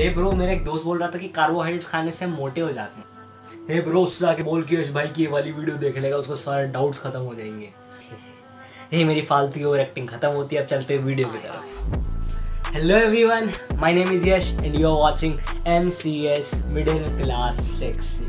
हे bro मेरा एक दोस्त बोल रहा था कि कार्बोहाइड्रेट्स खाने से मोटे हो जाते हैं। हे ब्रो उससे आके बोल कि यश भाई की ये वाली वीडियो देख लेगा उसको सारे डाउट्स खत्म हो जाएँगे। हे मेरी फालतू की ओवर एक्टिंग खत्म होती है अब चलते हैं वीडियो की तरफ़। Hello everyone my name is Yash and you are watching MCS middle class sexy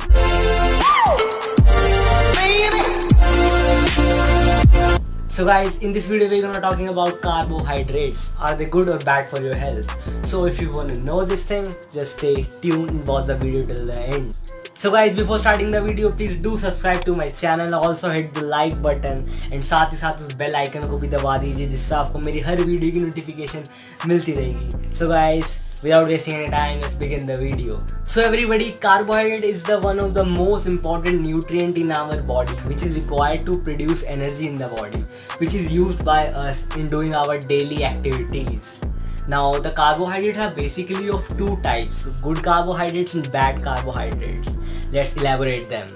So guys, in this video we're gonna talking about carbohydrates. Are they good or bad for your health? So if you wanna know this thing, just stay tuned and watch the video till the end. So guys, before starting the video, please do subscribe to my channel. Also hit the like button and साथ ही साथ उस bell icon को भी दबा दीजिए जिससे आपको मेरी हर वीडियो की notification मिलती रहेगी. So guys, without wasting any time let's begin the video. So everybody carbohydrate is the one of the most important nutrient in our body which is required to produce energy in the body which is used by us in doing our daily activities. Now the carbohydrates are basically of two types good carbohydrates and bad carbohydrates. Let's elaborate them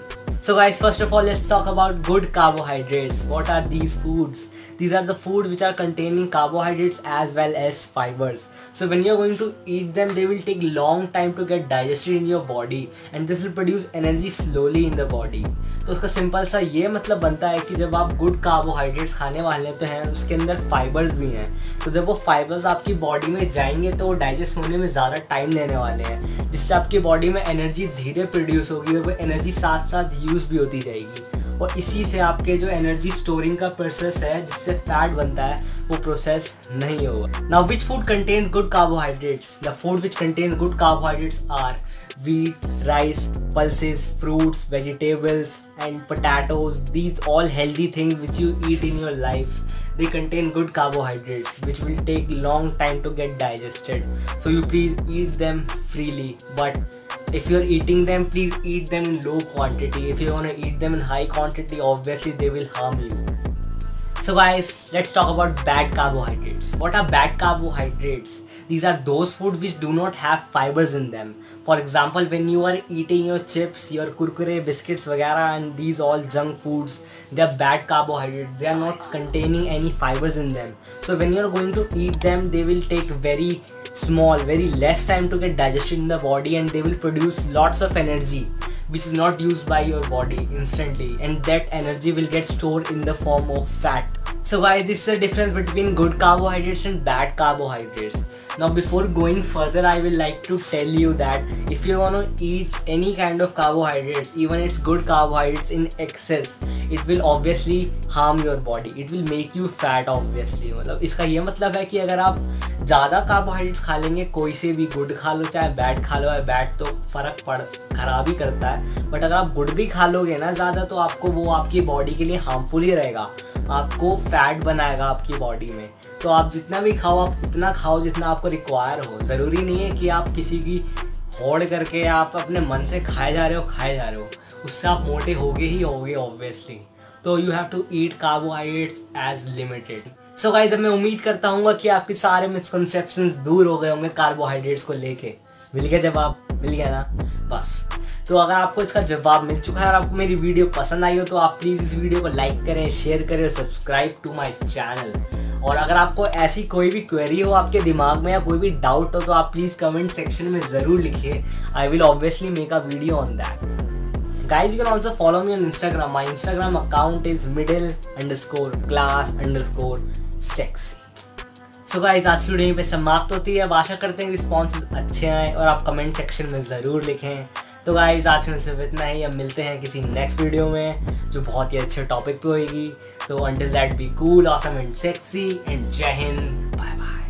so guys first of all let's talk about good carbohydrates what are these foods these are the food which are containing carbohydrates as well as fibers so when you're going to eat them they will take long time to get digested in your body and this will produce energy slowly in the body तो उसका simple सा ये मतलब बनता है कि जब आप गुड कार्बोहाइड्रेट्स खाने वाले तो हैं उसके अंदर फाइबर्स भी हैं तो जब वो फाइबर्स आपकी बॉडी में जाएँगे तो वो डाइजेस्ट होने में ज़्यादा टाइम लेने वाले हैं जिससे आपकी बॉडी में एनर्जी धीरे प्रोड्यूस होगी और वो एनर्जी साथ साथ यूज़ रिड्यूस भी होती जाएगी। और इसी से आपके जो एनर्जी स्टोरिंग का प्रोसेस है, जिससे फैट बनता है, वो प्रोसेस नहीं होगा। Now which food contain good carbohydrates the food which contain good carbohydrates are wheat rice pulses fruits vegetables and potatoes these all healthy things which you eat in your life they contain good carbohydrates which will take long time to get digested so you please eat them freely but if you're eating them please eat them in low quantity. If you want to eat them in high quantity obviously they will harm you. So guys let's talk about bad carbohydrates. What are bad carbohydrates? These are those food which do not have fibers in them. For example when you are eating your chips your kurkure biscuits vagara and these all junk foods they are bad carbohydrates. They are not containing any fibers in them. So when you are going to eat them they will take very small very less time to get digested in the body and they will produce lots of energy which is not used by your body instantly. And that energy will get stored in the form of fat. So guys this is the difference between good carbohydrates and bad carbohydrates now before going further I will like to tell you that if you want to eat any kind of carbohydrates even it's good carbohydrates in excess it will obviously harm your body it will make you fat obviously मतलब इसका ये मतलब है कि अगर आप ज़्यादा carbohydrates खा लेंगे कोई से भी गुड खा लो चाहे बैड खा लो या बैड तो फ़र्क पड़ खराब ही करता है बट अगर आप गुड भी खा लोगे ना ज़्यादा तो आपको वो आपकी बॉडी के लिए हार्मफुल ही रहेगा आपको फैट बनाएगा आपकी बॉडी में। तो आप जितना भी खाओ, आप उतना खाओ जितना आपको रिक्वायर हो। ज़रूरी नहीं है कि आप किसी की होड़ करके आप अपने मन से खाए जा रहे हो, खाए जा रहे हो। उससे आप मोटे होगे ही होगे ऑब्वियसली तो you have to eat carbohydrates as limited so guys मैं उम्मीद करता हूँ कि आपके सारे मिसकनसेप्शन दूर हो गए होंगे कार्बोहाइड्रेट्स को लेके। मिल गया जवाब। मिल गया ना? बस। तो अगर आपको इसका जवाब मिल चुका है और आपको मेरी वीडियो पसंद आई हो तो आप प्लीज़ इस वीडियो को लाइक करें शेयर करें सब्सक्राइब टू माई चैनल और अगर आपको ऐसी कोई भी क्वेरी हो आपके दिमाग में या कोई भी डाउट हो तो आप प्लीज़ कमेंट सेक्शन में ज़रूर लिखिए। I will obviously make a video on that guys, you can also follow me on instagram. My instagram account is middle underscore class underscore sexy so guys आज की video यहीं पे समाप्त होती है। अब आशा करते हैं रिस्पॉन्स अच्छे आए और आप कमेंट सेक्शन में ज़रूर लिखें। तो गाइज़ आज में सिर्फ़ इतना ही। अब मिलते हैं किसी नेक्स्ट वीडियो में, जो बहुत ही अच्छे टॉपिक पे होएगी। तो until that be cool awesome and sexy and जय हिंद। Bye bye